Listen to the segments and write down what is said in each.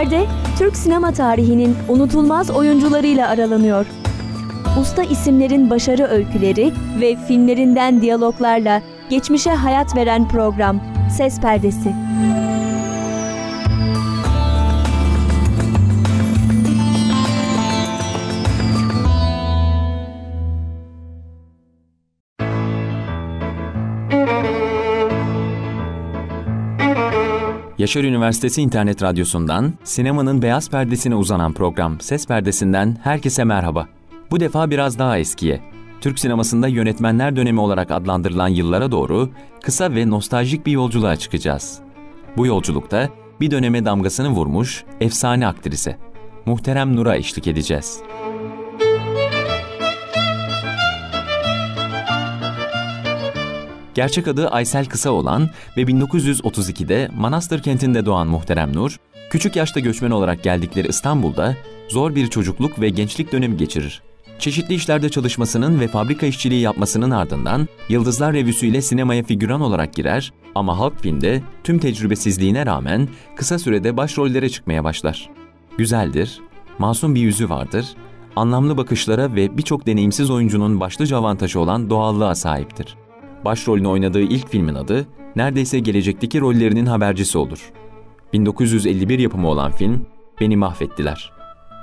Perde, Türk sinema tarihinin unutulmaz oyuncularıyla aralanıyor. Usta isimlerin başarı öyküleri ve filmlerinden diyaloglarla geçmişe hayat veren program Ses Perdesi. Yaşar Üniversitesi İnternet Radyosu'ndan sinemanın beyaz perdesine uzanan program Ses Perdesi'nden herkese merhaba. Bu defa biraz daha eskiye. Türk sinemasında yönetmenler dönemi olarak adlandırılan yıllara doğru kısa ve nostaljik bir yolculuğa çıkacağız. Bu yolculukta bir döneme damgasını vurmuş efsane aktrise Muhterem Nur'a eşlik edeceğiz. Gerçek adı Aysel Kısa olan ve 1932'de Manastır kentinde doğan Muhterem Nur, küçük yaşta göçmen olarak geldikleri İstanbul'da zor bir çocukluk ve gençlik dönemi geçirir. Çeşitli işlerde çalışmasının ve fabrika işçiliği yapmasının ardından Yıldızlar Revüsü ile sinemaya figüran olarak girer ama halk filmde tüm tecrübesizliğine rağmen kısa sürede başrollere çıkmaya başlar. Güzeldir, masum bir yüzü vardır, anlamlı bakışlara ve birçok deneyimsiz oyuncunun başlıca avantajı olan doğallığa sahiptir. Başrolünü oynadığı ilk filmin adı neredeyse gelecekteki rollerinin habercisi olur. 1951 yapımı olan film Beni Mahvettiler.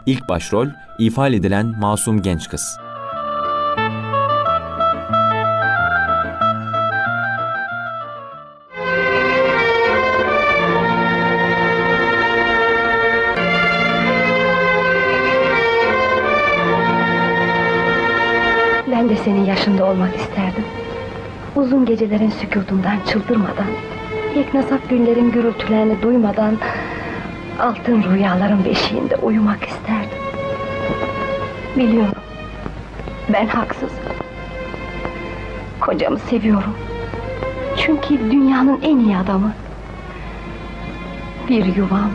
İlk başrol ifade edilen masum genç kız. Ben de senin yaşında olmak isterdim. Uzun gecelerin sükutundan çıldırmadan, yeknesak günlerin gürültülerini duymadan, altın rüyaların beşiğinde uyumak isterdim. Biliyorum, ben haksızım. Kocamı seviyorum. Çünkü dünyanın en iyi adamı. Bir yuvam,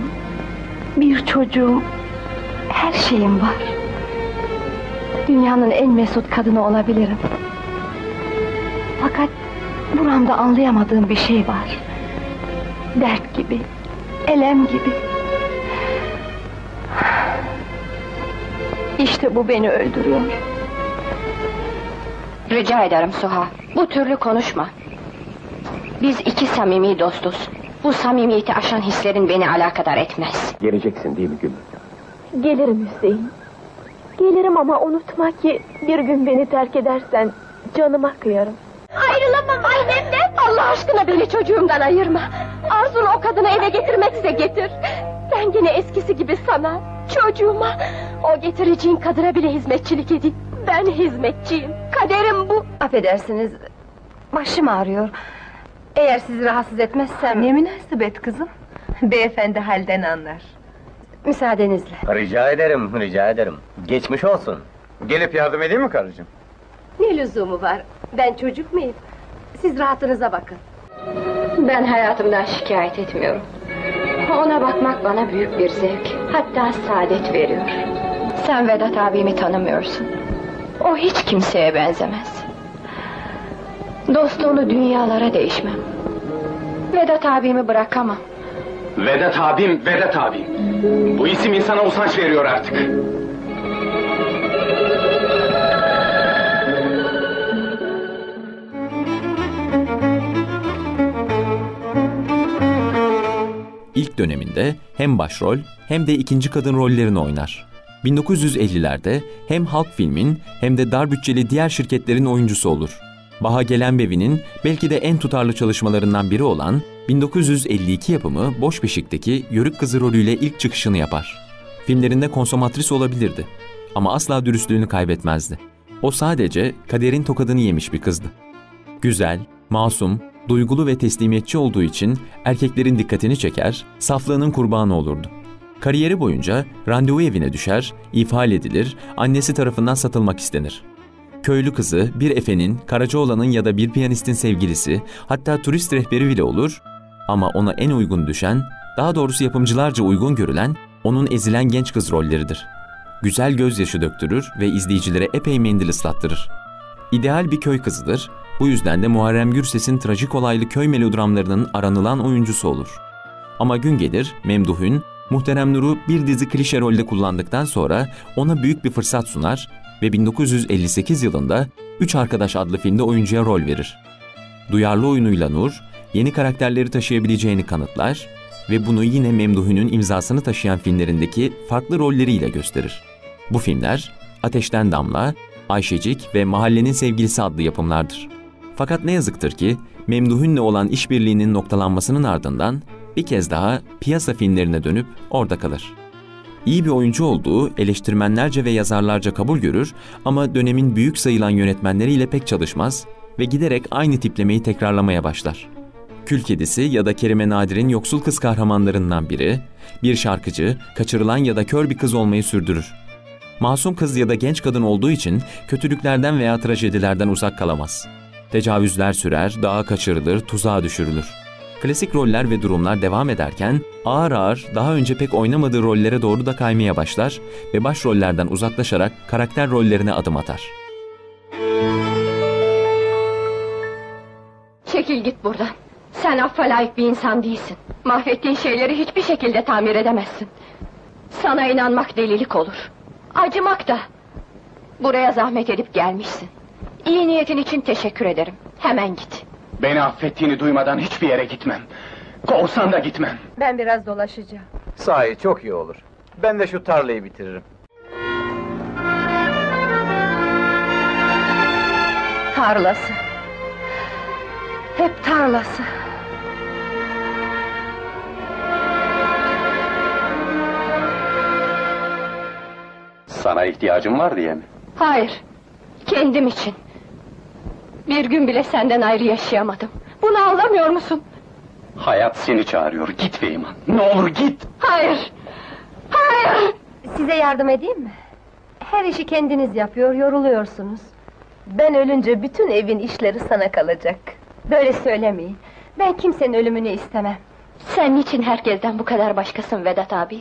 bir çocuğum, her şeyim var. Dünyanın en mesut kadını olabilirim. Fakat buramda anlayamadığım bir şey var. Dert gibi, elem gibi. İşte bu beni öldürüyor. Rica ederim Suha. Bu türlü konuşma. Biz iki samimi dostuz. Bu samimiyeti aşan hislerin beni alakadar etmez. Geleceksin değil mi Gülüm? Gelirim Hüseyin. Gelirim ama unutma ki bir gün beni terk edersen canıma kıyarım. Ayrılamam annemden. Allah aşkına beni çocuğumdan ayırma. Arzun o kadını eve getirmekse getir. Ben yine eskisi gibi sana, çocuğuma, o getireceğin kadına bile hizmetçilik edeyim. Ben hizmetçiyim. Kaderim bu. Affedersiniz, başım ağrıyor. Eğer sizi rahatsız etmezsem... Ne münasebet kızım? Beyefendi halden anlar. Müsaadenizle. Rica ederim, rica ederim. Geçmiş olsun. Gelip yardım edeyim mi karıcığım? Ne lüzumu var? Ben çocuk muyum? Siz rahatınıza bakın. Ben hayatımdan şikayet etmiyorum. Ona bakmak bana büyük bir zevk, hatta saadet veriyor. Sen Vedat abimi tanımıyorsun. O hiç kimseye benzemez. Dostluğunu dünyalara değişmem. Vedat abimi bırakamam. Vedat abim, Vedat abim. Bu isim insana usanç veriyor artık. İlk döneminde hem başrol hem de ikinci kadın rollerini oynar. 1950'lerde hem halk filmin hem de dar bütçeli diğer şirketlerin oyuncusu olur. Baha Gelenbevi'nin belki de en tutarlı çalışmalarından biri olan 1952 yapımı Boş Beşik'teki Yörük Kızı rolüyle ilk çıkışını yapar. Filmlerinde konsomatris olabilirdi ama asla dürüstlüğünü kaybetmezdi. O sadece kaderin tokadını yemiş bir kızdı. Güzel, masum, duygulu ve teslimiyetçi olduğu için erkeklerin dikkatini çeker, saflığının kurbanı olurdu. Kariyeri boyunca randevu evine düşer, ifade edilir, annesi tarafından satılmak istenir. Köylü kızı, bir efenin, Karacaoğlan'ın ya da bir piyanistin sevgilisi, hatta turist rehberi bile olur ama ona en uygun düşen, daha doğrusu yapımcılarca uygun görülen, onun ezilen genç kız rolleridir. Güzel gözyaşı döktürür ve izleyicilere epey mendil ıslattırır. İdeal bir köy kızıdır, bu yüzden de Muharrem Gürses'in trajik olaylı köy melodramlarının aranılan oyuncusu olur. Ama gün gelir Memduh'ün Muhterem Nur'u bir dizi klişe rolde kullandıktan sonra ona büyük bir fırsat sunar ve 1958 yılında Üç Arkadaş adlı filmde oyuncuya rol verir. Duyarlı oyunuyla Nur, yeni karakterleri taşıyabileceğini kanıtlar ve bunu yine Memduhi'nin imzasını taşıyan filmlerindeki farklı rolleriyle gösterir. Bu filmler Ateşten Damla, Ayşecik ve Mahallenin Sevgilisi adlı yapımlardır. Fakat ne yazıktır ki Memduh'ünle olan işbirliğinin noktalanmasının ardından bir kez daha piyasa filmlerine dönüp orada kalır. İyi bir oyuncu olduğu eleştirmenlerce ve yazarlarca kabul görür ama dönemin büyük sayılan yönetmenleriyle pek çalışmaz ve giderek aynı tiplemeyi tekrarlamaya başlar. Kül Kedisi ya da Kerime Nadir'in yoksul kız kahramanlarından biri, bir şarkıcı, kaçırılan ya da kör bir kız olmayı sürdürür. Masum kız ya da genç kadın olduğu için kötülüklerden veya trajedilerden uzak kalamaz. Tecavüzler sürer, dağa kaçırılır, tuzağa düşürülür. Klasik roller ve durumlar devam ederken ağır ağır daha önce pek oynamadığı rollere doğru da kaymaya başlar ve başrollerden uzaklaşarak karakter rollerine adım atar. Çekil git buradan. Sen affa layık bir insan değilsin. Mahvettiğin şeyleri hiçbir şekilde tamir edemezsin. Sana inanmak delilik olur. Acımak da. Buraya zahmet edip gelmişsin. İyi niyetin için teşekkür ederim. Hemen git. Beni affettiğini duymadan hiçbir yere gitmem. Kovsan da gitmem. Ben biraz dolaşacağım. Sahi çok iyi olur. Ben de şu tarlayı bitiririm. Tarlası. Hep tarlası. Sana ihtiyacım var diye mi? Hayır. Kendim için. Bir gün bile senden ayrı yaşayamadım. Bunu anlamıyor musun? Hayat seni çağırıyor. Git Feyman. Ne olur git. Hayır. Hayır. Size yardım edeyim mi? Her işi kendiniz yapıyor, yoruluyorsunuz. Ben ölünce bütün evin işleri sana kalacak. Böyle söylemeyin. Ben kimsenin ölümünü istemem. Sen niçin herkesten bu kadar başkasın Vedat abi?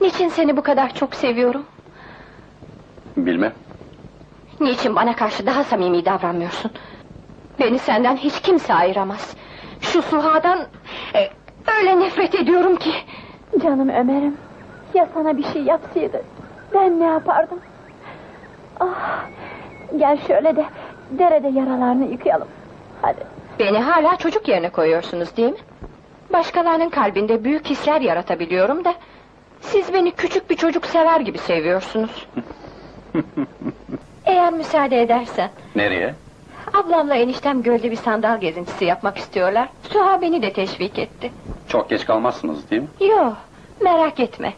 Niçin seni bu kadar çok seviyorum? Bilmem. Niçin bana karşı daha samimi davranmıyorsun? Beni senden hiç kimse ayıramaz. Şu Suha'dan e, öyle nefret ediyorum ki. Canım Ömer'im, ya sana bir şey yapsaydı, ben ne yapardım? Ah, gel şöyle de derede yaralarını yıkayalım. Hadi. Beni hala çocuk yerine koyuyorsunuz değil mi? Başkalarının kalbinde büyük hisler yaratabiliyorum da... ...siz beni küçük bir çocuk sever gibi seviyorsunuz. Eğer müsaade edersen... Nereye? Ablamla eniştem gölde bir sandal gezintisi yapmak istiyorlar. Suha beni de teşvik etti. Çok geç kalmazsınız değil mi? Yo, merak etme.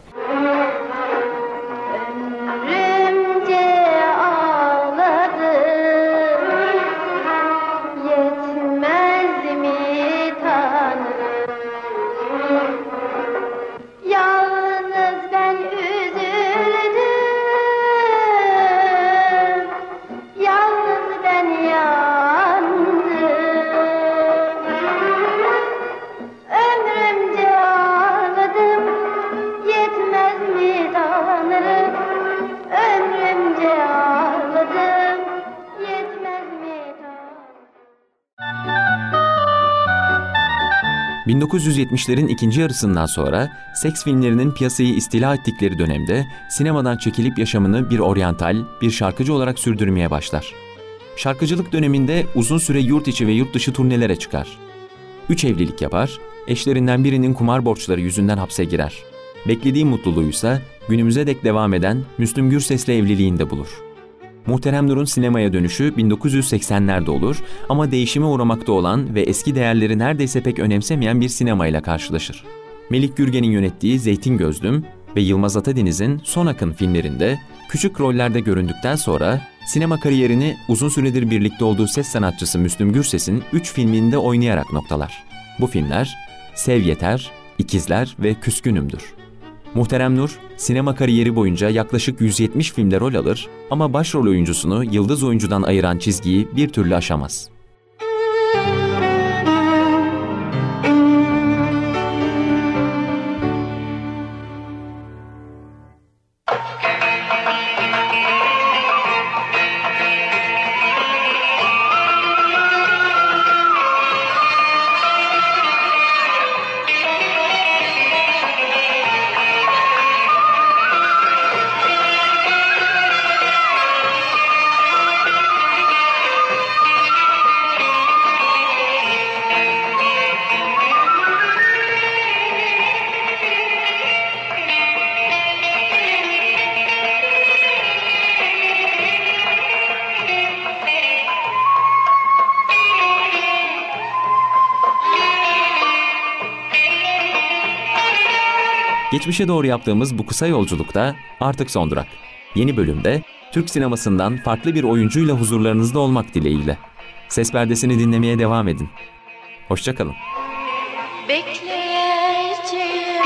1970'lerin ikinci yarısından sonra seks filmlerinin piyasayı istila ettikleri dönemde sinemadan çekilip yaşamını bir oryantal, bir şarkıcı olarak sürdürmeye başlar. Şarkıcılık döneminde uzun süre yurt içi ve yurt dışı turnelere çıkar. Üç evlilik yapar, eşlerinden birinin kumar borçları yüzünden hapse girer. Beklediği mutluluğuysa günümüze dek devam eden Müslüm Gürses'le evliliğinde bulur. Muhterem Nur'un sinemaya dönüşü 1980'lerde olur ama değişime uğramakta olan ve eski değerleri neredeyse pek önemsemeyen bir sinemayla karşılaşır. Melik Gürgen'in yönettiği Zeytin Gözlüm ve Yılmaz Atadiniz'in Son Akın filmlerinde küçük rollerde göründükten sonra sinema kariyerini uzun süredir birlikte olduğu ses sanatçısı Müslüm Gürses'in 3 filminde oynayarak noktalar. Bu filmler Sev Yeter, İkizler ve Küskünüm'dür. Muhterem Nur, sinema kariyeri boyunca yaklaşık 170 filmde rol alır ama başrol oyuncusunu yıldız oyuncudan ayıran çizgiyi bir türlü aşamaz. Geçmişe doğru yaptığımız bu kısa yolculukta artık son durak. Yeni bölümde Türk sinemasından farklı bir oyuncuyla huzurlarınızda olmak dileğiyle. Ses perdesini dinlemeye devam edin. Hoşçakalın. Bekleyeceğim,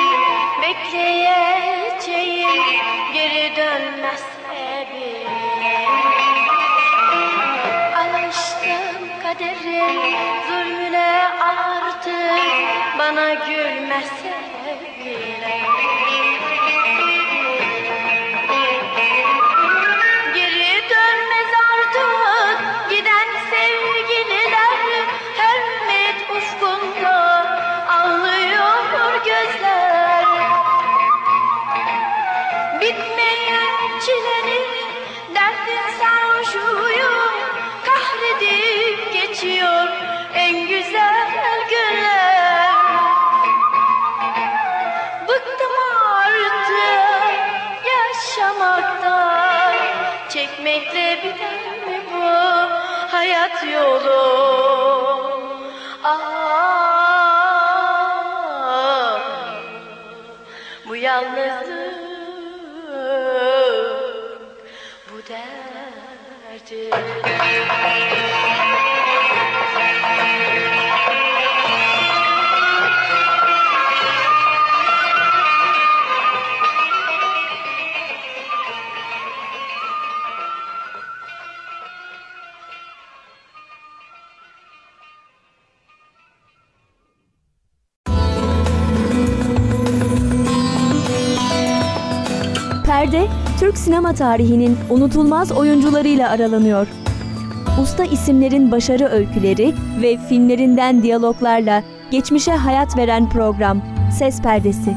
bekleyeceğim Geri dönmezse bile Alıştım kaderin zulmüne artık Bana gülmezse bile Geri Çekmekle biter mi bu hayat yolu. Ah, bu yalnızlık bu derdi Sinema tarihinin unutulmaz oyuncularıyla aralanıyor. Usta isimlerin başarı öyküleri ve filmlerinden diyaloglarla geçmişe hayat veren program Ses Perdesi.